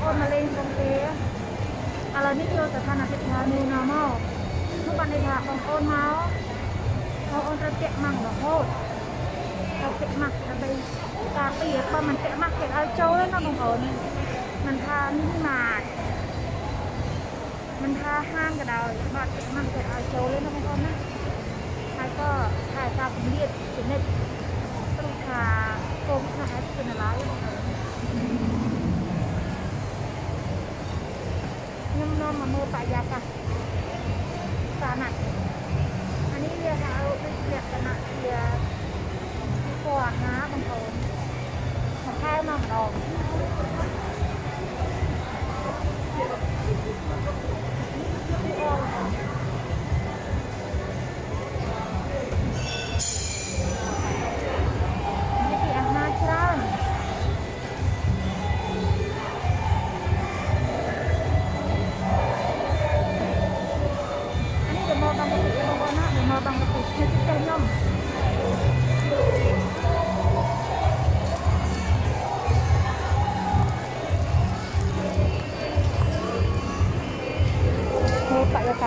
ប្អូនមកលេងក្នុងគេឥឡូវនេះចូលស្ថានភាពថា new normal នោះបានន័យថាបងប្អូនមកបងប្អូនត្រូវពាក់ម៉ាស់រហូតត្រូវពាក់ម៉ាស់ដើម្បីការពារបើមិនពាក់ម៉ាស់គេឲ្យចូលទេណាបងប្អូនមិនថានេះមកមិនថាហាងក៏ដោយបើពាក់ម៉ាស់គេឲ្យចូលទេណាបងប្អូនណាហើយក៏ថែសារគម្លាតជានិច្ចព្រោះថាកូនខ្លះអាចជាឡើយបងប្អូន ខ្ញុំនាំមកមើលបរិយាកាសសាណាអានេះវាហៅដូចលក្ខណៈជាពណ៌អាហារបងប្អូនមកខែមកម្ដងនេះ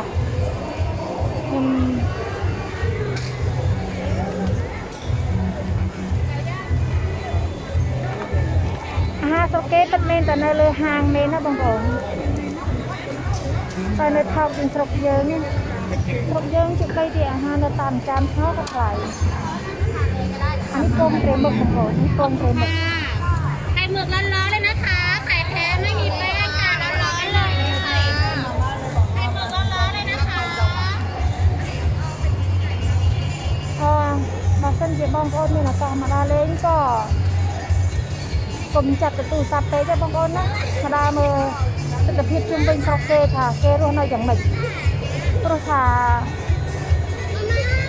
ត់ហ្នឹងខ្ញុំអាហារសុកគេពិតមែនតើនៅលើហាងមែនណាបងប្អូនតែនៅថោកជាងស្រុកយើងនេះស្រុកយើងជិះបីទីអាហារនៅតាមចាំថោកក៏ថ្លៃអានេះកុំព្រៃមុខបងប្អូននេះកុំព្រៃមុខតែមើកលលលណាថាខ្សែខែមិននេះពេល បើសិនជាបងប្អូនមានឱកាសមកដើរលេងក៏កុំចាប់ទៅទូរស័ព្ទពេកទេបងប្អូនណាមកដើរមើលទស្សនភាពជុំវិញស្រុកគេថាគេរស់នៅយ៉ាងម៉េចព្រោះថា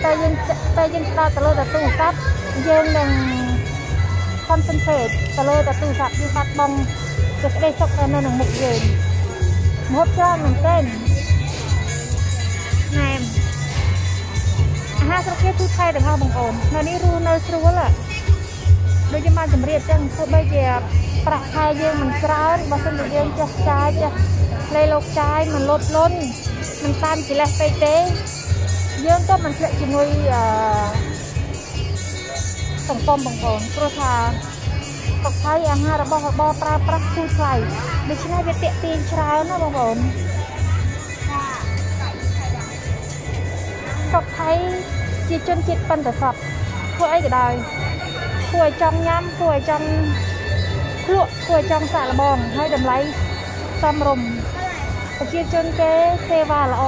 តែយើងតែយើងដើរទៅលើតែទូរស័ព្ទយើងនឹង concentrate ទៅលើតែទូរស័ព្ទយើងបាត់បង់សេចក្តីសុខនៅនៅក្នុងមុខយើងម្ហូបច្រើនមែនទែនណែម អាហារស្រុកគេទូថៃទាំងអស់បងប្អូននៅនេះរស់នៅស្រួលอะដូចខ្ញុំបានជម្រាបចឹងទោះបីជាប្រាក់ខែយើងមិនច្រើនបើសិនជាយើងចេះចាយចេះលេលោកចាយមិនលត់លន់មិនតាមកិលេសពេកទេយើងក៏មិនធ្លាក់ជាមួយអឺសង្គមបងប្អូនព្រោះថាស្រុកថៃអាហាររបស់របរប្រើប្រាស់គូថ្លៃដូច្នេះវាតាក់ទាញច្រើនណាបងប្អូន ស្រុកថៃជាជនជាតិប៉ិនប្រសពធ្វើអីក៏ដោយធ្វើឲ្យចង់ញ៉ាំធ្វើឲ្យចង់ភ្លក់ធ្វើឲ្យចង់សាកល្បងហើយតម្លៃសមរម្យប្រជាជនគេសេវាល្អ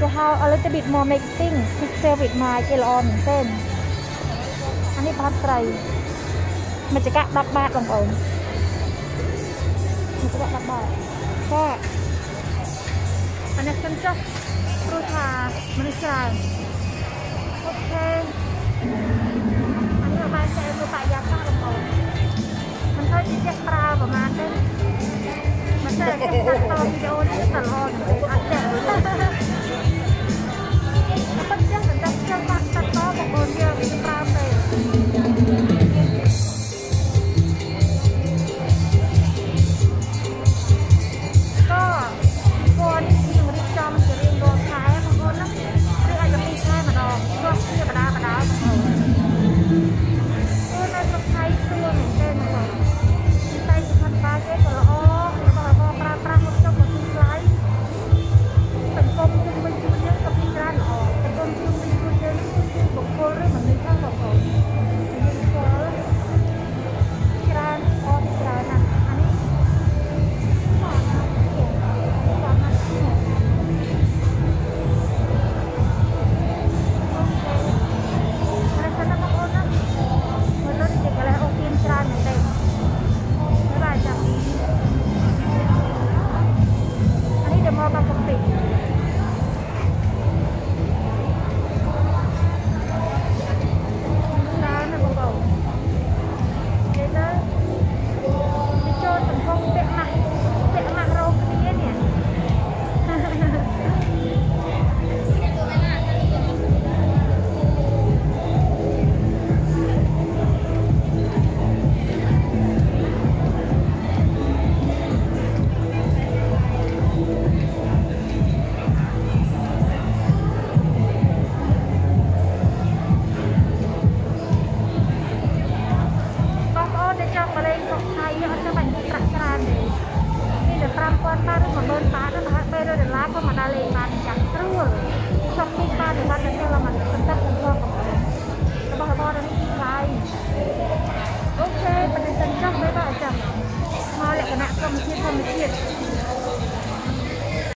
គេហៅ a little bit more marketing to sell it មកគេល្អមែនទែនអានេះបាត់ត្រីមួយចង្កាក់10បាតបងប្អូនមួយចង្កាក់10បាតក៏ អ្នកចិនចុះព្រោះថាមនុស្សច្រើនអូខេអានេះបានតែទៅបាយយ៉ាសារបស់បងមិនទៅជាចេះប្រើប្រហែលទេមិនទៅគេដាក់តវីដេអូនេះតល្អអត់ទេ